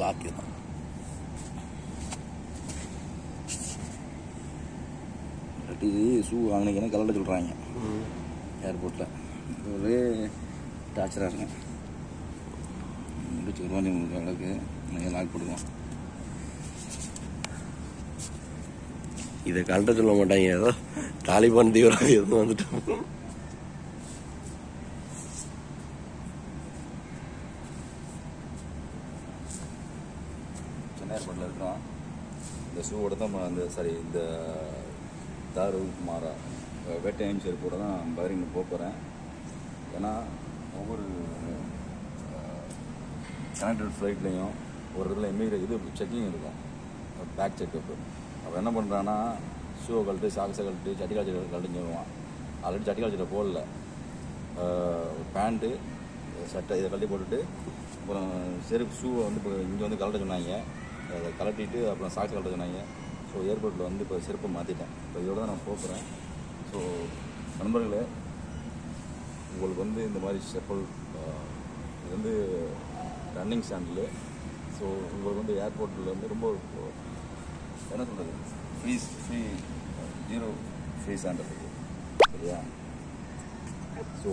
Lock தான் இல்லாட்டி shoe வாங்கினீங்கன்னா கலட சொல்கிறாங்க ஏர்போர்ட்டில் ஒரே டார்ச்சராக இருங்க முடிச்சு உங்களுக்கு அளவுக்கு நீங்கள் லாக் போடுவோம் இதை கழட்ட சொல்ல மாட்டாங்க. ஏதோ தாலிபான் தீவிரவாதி இருந்து வந்துட்டோம் சென்னை ஏர்போர்ட்டில் இருக்கிறோம். இந்த ஷூவோட தான் அந்த சாரி இந்த தாரு மாறா வேட்டையம் செருப்போட தான் பஹ்ரைன் போக போகிறேன் ஏன்னா ஒவ்வொரு கனெக்டட் ஃப்ளைட்லேயும் ஒரு இடத்துல இமிகிரே இது செக்கிங் இருக்கும். பேக் செக்கப்பு அவன் என்ன பண்ணுறான்னா ஷூவை கழட்டு சாக்ஸை கழட்டு சட்டி காய்ச்சி கழட்டுன்னு சொல்லுவான். ஆல்ரெடி சட்டி காய்ச்சல போடல. பேண்ட்டு சட்டை இதை கழட்டி போட்டுட்டு அப்புறம் செருப்பு ஷூவை வந்து இப்போ இங்கே வந்து கழட்ட சொன்னாங்க. அதை கழட்டிட்டு அப்புறம் சாக்ஸ் கழட்ட சொன்னாங்க. ஸோ ஏர்போர்ட்டில் வந்து இப்போ செருப்பை மாற்றிட்டேன் இப்போ இதோட தான் நான் போகிறேன் ஸோ நண்பர்களே உங்களுக்கு வந்து இந்த மாதிரி செப்பல் இது வந்து ரன்னிங் சாண்டில். ஸோ உங்களுக்கு வந்து ஏர்போர்ட்டில் வந்து ரொம்ப என்ன சொல்கிறது free free zero free sandal சரியா? ஸோ